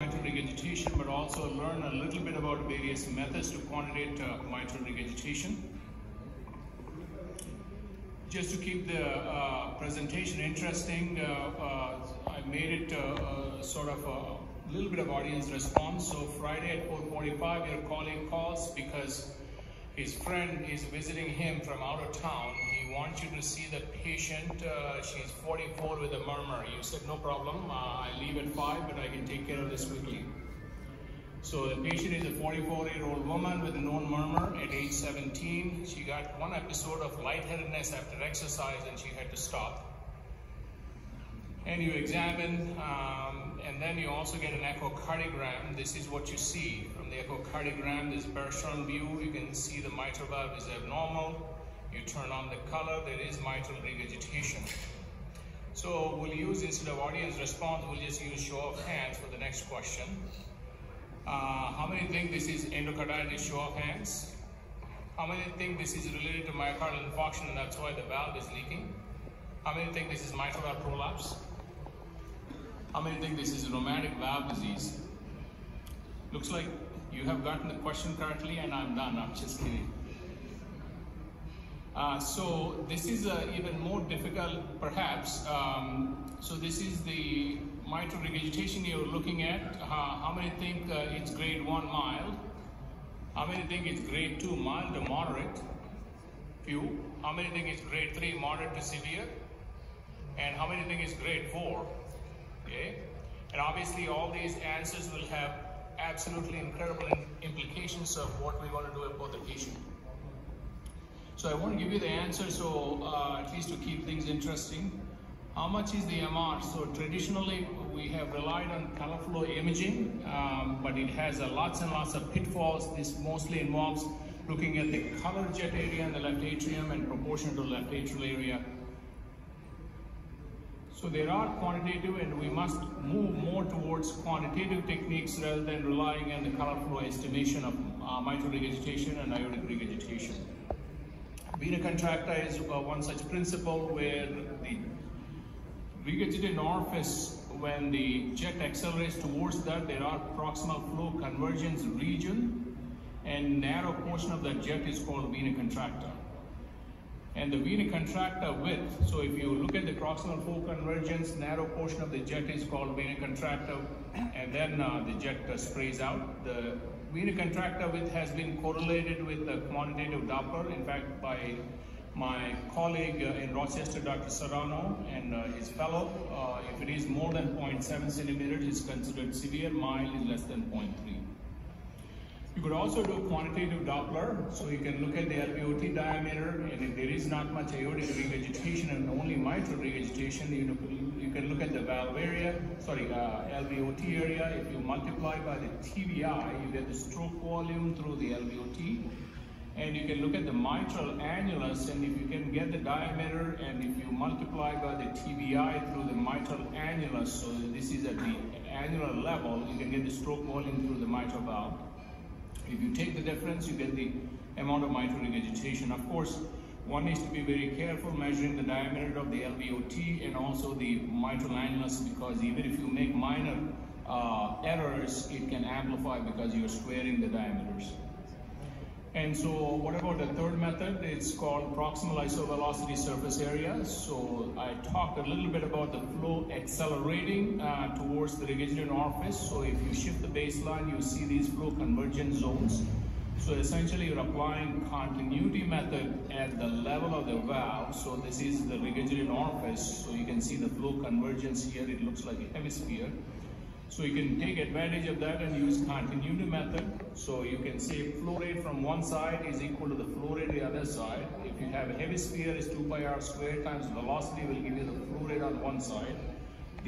mitral regurgitation, but also learn a little bit about various methods to quantitate uh, regurgitation. Just to keep the uh, presentation interesting, uh, uh I made it uh, uh, sort of a little bit of audience response. So Friday at 4.45, your colleague calls because his friend is visiting him from out of town. He wants you to see the patient. Uh, she's 44 with a murmur. You said, no problem. Uh, I leave at 5, but I can take care of this quickly. So the patient is a 44-year-old woman with a known murmur at age 17. She got one episode of lightheadedness after exercise and she had to stop. And you examine, um, and then you also get an echocardiogram. This is what you see from the echocardiogram. This Bergeron view, you can see the mitral valve is abnormal. You turn on the color, there is mitral regurgitation. So we'll use, instead of audience response, we'll just use show of hands for the next question. Uh, how many think this is endocarditis? Show of hands. How many think this is related to myocardial infarction and that's why the valve is leaking? How many think this is mitral valve prolapse? How many think this is rheumatic valve disease? Looks like you have gotten the question correctly and I'm done. I'm just kidding. Uh, so this is uh, even more difficult perhaps. Um, so this is the mitral regurgitation you're looking at. Uh, how many think uh, it's grade 1 mild? How many think it's grade 2 mild to moderate? Few. How many think it's grade 3 moderate to severe? And how many think it's grade 4? Okay? And obviously all these answers will have absolutely incredible implications of what we want to do about the patient. So I want to give you the answer so uh, at least to keep things interesting. How much is the MR? So traditionally we have relied on color flow imaging, um, but it has lots and lots of pitfalls. This mostly involves looking at the color jet area in the left atrium and proportion to left atrial area. So there are quantitative and we must move more towards quantitative techniques rather than relying on the color flow estimation of uh, mitral regurgitation and aortic regurgitation. Vena contracta is uh, one such principle where the regurgitant orifice, when the jet accelerates towards that, there are proximal flow convergence region and narrow portion of that jet is called vena contracta. And the vena contracta width, so if you look at the proximal flow convergence, narrow portion of the jet is called vena contracta and then uh, the jet uh, sprays out. The vena contracta width has been correlated with the quantitative Doppler. In fact, by my colleague uh, in Rochester, Dr. Sarano, and uh, his fellow, uh, if it is more than 0.7 centimeters, it's considered severe, mild is less than 0.3. You could also do quantitative Doppler, so you can look at the LVOT diameter, and if there is not much aortic regurgitation and only mitral regurgitation, you, know, can look at the valve area, sorry, uh, LVOT area. If you multiply by the TVI, you get the stroke volume through the LVOT. And you can look at the mitral annulus, and if you can get the diameter, and if you multiply by the TVI through the mitral annulus, so this is at the annular level, you can get the stroke volume through the mitral valve. If you take the difference, you get the amount of mitral regurgitation. Of course, one needs to be very careful measuring the diameter of the LVOT and also the mitral annulus because even if you make minor uh, errors, it can amplify because you're squaring the diameters. And so what about the third method? It's called proximal isovelocity surface area. So I talked a little bit about the flow accelerating uh, towards the regurgitant orifice. So if you shift the baseline, you see these flow convergence zones. So essentially you're applying continuity method at the level of the valve. So this is the regurgitant orifice. So you can see the flow convergence here. It looks like a hemisphere. So you can take advantage of that and use continuity method. So you can say flow rate from one side is equal to the flow rate the other side. If you have a hemisphere, sphere, it's 2 pi r squared times velocity will give you the flow rate on one side.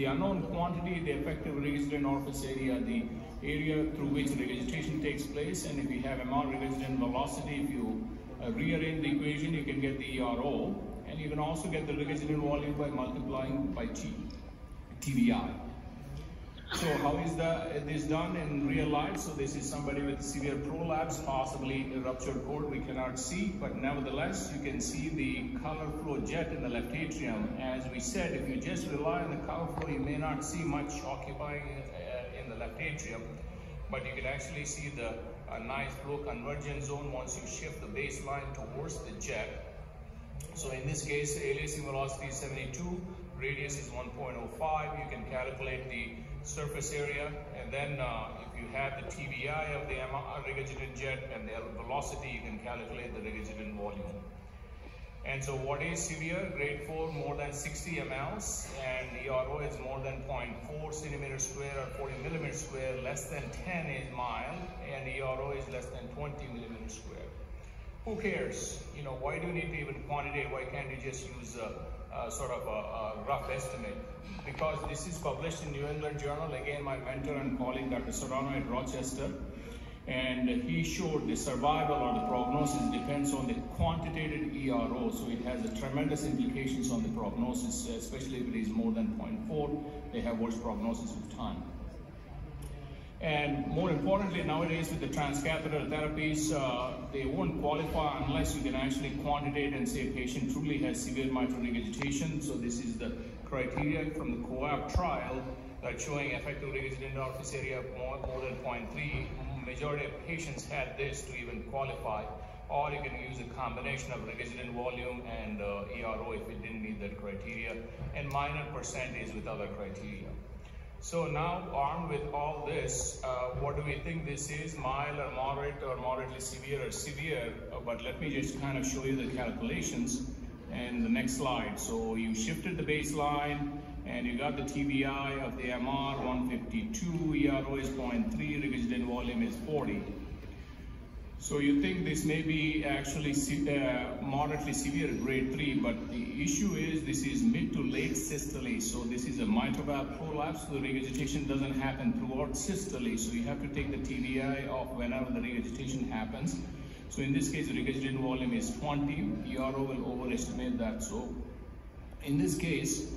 The unknown quantity, the effective regurgitant orifice area, the area through which regurgitation takes place. And if you have amount regurgitant velocity, if you uh, rearrange the equation, you can get the ERO. And you can also get the regurgitant volume by multiplying by T, TVI. So how is the, this done in real life? So this is somebody with severe prolapse, possibly ruptured chord we cannot see, but nevertheless you can see the color flow jet in the left atrium. As we said, if you just rely on the color flow, you may not see much occupying uh, in the left atrium, but you can actually see the nice flow convergence zone once you shift the baseline towards the jet. So in this case, aliasing velocity is 72, radius is 1.05. You can calculate the surface area, and then uh, if you have the TVI of the regurgitant jet and the velocity, you can calculate the regurgitant volume. And so what is severe? Grade 4 more than 60 mLs and ERO is more than 0.4 centimeter square or 40 millimeter square. Less than 10 is mild and ERO is less than 20 millimeter square. Who cares? You know, why do you need to even quantitate? Why can't you just use a sort of a, a rough estimate? Because this is published in New England Journal. Again, my mentor and colleague, Dr. Sarano in Rochester, and he showed the survival or the prognosis depends on the quantitative ERO, so it has tremendous implications on the prognosis, especially if it is more than 0.4, they have worse prognosis with time. And more importantly, nowadays with the transcatheter therapies, uh, they won't qualify unless you can actually quantitate and say a patient truly has severe mitral regurgitation. So this is the criteria from the COAPT trial that's showing effective regurgitant orifice area of more, more than 0.3 majority of patients had this to even qualify, or you can use a combination of regurgitant volume and uh, ERO if it didn't meet that criteria, and minor percentage with other criteria. So now armed with all this, uh, what do we think this is, mild or moderate or moderately severe or severe? Uh, but let me just kind of show you the calculations in the next slide. So you shifted the baseline, and you got the TVI of the MR 152, ERO is 0.3, regurgitant volume is 40. So you think this may be actually uh, moderately severe grade 3, but the issue is this is mid to late systole. So this is a mitral valve prolapse, so the regurgitation doesn't happen throughout systole. So you have to take the TVI off whenever the regurgitation happens. So in this case, the volume is 20, ERO will overestimate that. So in this case,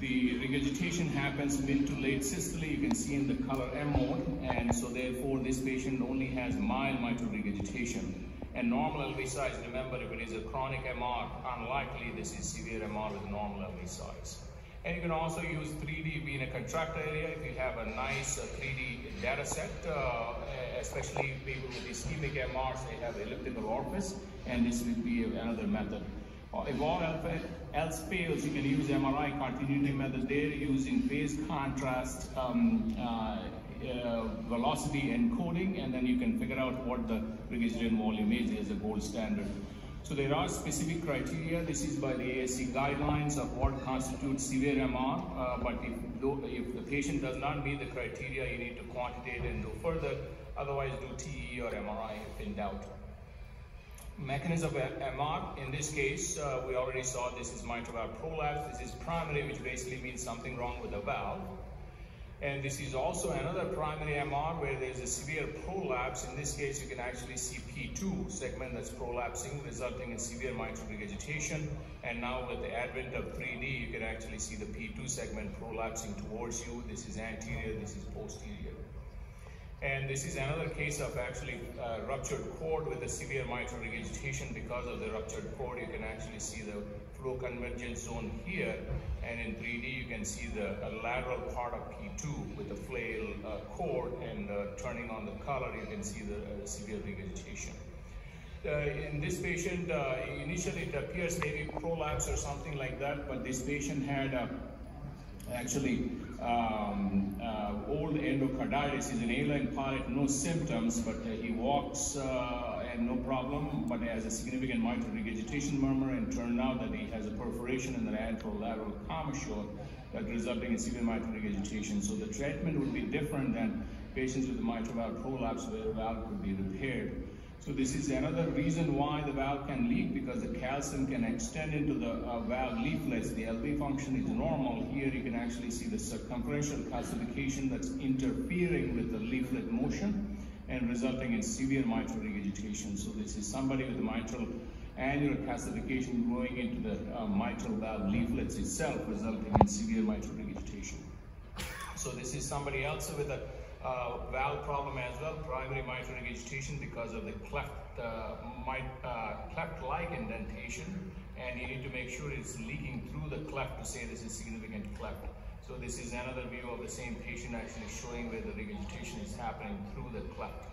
the regurgitation happens mid to late systole, you can see in the color M mode, and so therefore this patient only has mild mitral regurgitation. And normal LV size, remember if it is a chronic MR, unlikely this is severe MR with normal LV size. And you can also use 3D vena contracta area if you have a nice uh, 3D data set, uh, especially people with ischemic MRs, they have elliptical orifice, and this would be another method. If all else fails, you can use MRI continuity method there using phase contrast, um, uh, uh, velocity encoding, and then you can figure out what the regurgitant volume is as a gold standard. So there are specific criteria. This is by the ASE guidelines of what constitutes severe MR, uh, but if, if the patient does not meet the criteria, you need to quantitate and go further. Otherwise, do TEE or MRI if in doubt mechanism of MR, in this case, uh, we already saw this is mitral valve prolapse. This is primary, which basically means something wrong with the valve. And this is also another primary MR where there's a severe prolapse. In this case, you can actually see P2 segment that's prolapsing, resulting in severe mitral regurgitation. And now with the advent of 3D, you can actually see the P2 segment prolapsing towards you. This is anterior, this is posterior. And this is another case of actually uh, ruptured chord with a severe mitral regurgitation because of the ruptured chord. You can actually see the flow convergence zone here. And in 3D, you can see the lateral part of P2 with the flail uh, chord and uh, turning on the color, you can see the uh, severe regurgitation. Uh, in this patient, uh, initially it appears maybe prolapse or something like that, but this patient had actually um, uh, old endocarditis is an A-line pilot, no symptoms, but uh, he walks uh, and no problem, but has a significant mitral regurgitation murmur and turned out that he has a perforation in the anterolateral commissure that resulting in severe mitral regurgitation. So the treatment would be different than patients with mitral valve prolapse where the valve could be repaired. So this is another reason why the valve can leak because the calcium can extend into the uh, valve leaflets. The LV function is normal. Here you can actually see the circumferential calcification that's interfering with the leaflet motion and resulting in severe mitral regurgitation. So this is somebody with mitral annular calcification going into the uh, mitral valve leaflets itself resulting in severe mitral regurgitation. So this is somebody else with a uh, valve problem as well, primary mitral regurgitation because of the cleft, uh, uh, cleft-like indentation, and you need to make sure it's leaking through the cleft to say this is significant cleft. So this is another view of the same patient actually showing where the regurgitation is happening through the cleft.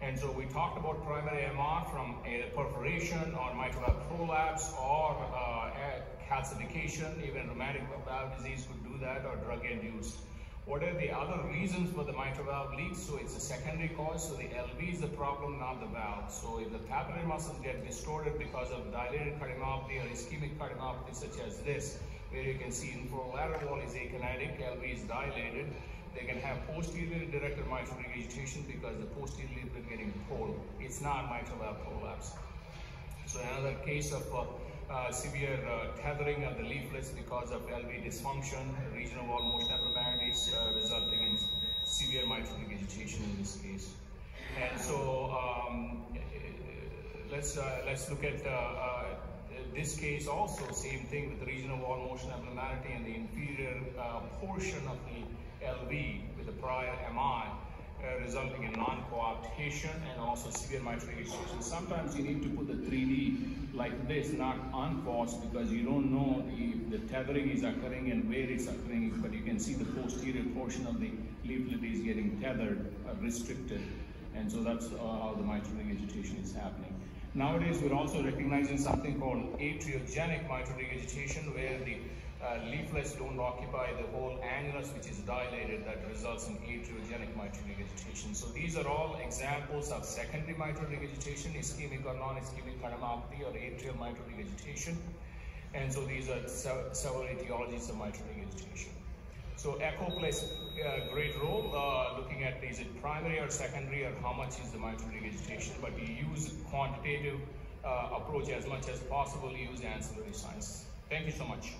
And so we talked about primary MR from a perforation or mitral prolapse or uh, calcification, even rheumatic valve disease could do that or drug induced. What are the other reasons for the mitral valve leak? So it's a secondary cause. So the LV is the problem, not the valve. So if the papillary muscles get distorted because of dilated cardiomyopathy or ischemic cardiomyopathy such as this, where you can see inferolateral wall is akinetic, LV is dilated, they can have posteriorly directed mitral regurgitation because the posterior leaf is getting pulled. It's not mitral valve prolapse. So another case of uh, uh, severe uh, tethering of the leaflets because of LV dysfunction, regional wall motion abnormalities uh, resulting in severe mitral regurgitation in this case. And so um, let's uh, let's look at uh, uh, this case also, same thing with the region of wall motion abnormality and the inferior portion of the LV with the prior MI. Uh, resulting in non-coaptation and also severe mitral regurgitation. Sometimes you need to put the 3D like this, not unforced, because you don't know if the tethering is occurring and where it's occurring, but you can see the posterior portion of the leaflet is getting tethered, uh, restricted, and so that's uh, how the mitral regurgitation is happening. Nowadays, we're also recognizing something called atriogenic mitral regurgitation, where the uh, leaflets don't occupy the whole annulus which is dilated that results in atriogenic mitral regurgitation. So these are all examples of secondary mitral regurgitation, ischemic or non-ischemic cardiomyopathy or atrial mitral regurgitation. And so these are several etiologies of mitral regurgitation. So echo plays a great role uh, looking at is it primary or secondary or how much is the mitral regurgitation, but we use quantitative uh, approach as much as possible, use ancillary science. Thank you so much.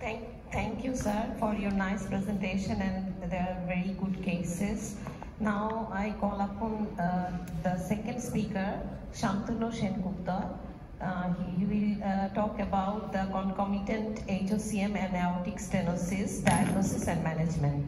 Thank, thank you, sir, for your nice presentation and there are very good cases. Now I call upon uh, the second speaker, Shantanu Sengupta. Uh, he, he, will uh, talk about the concomitant HOCM and aortic stenosis, diagnosis and management.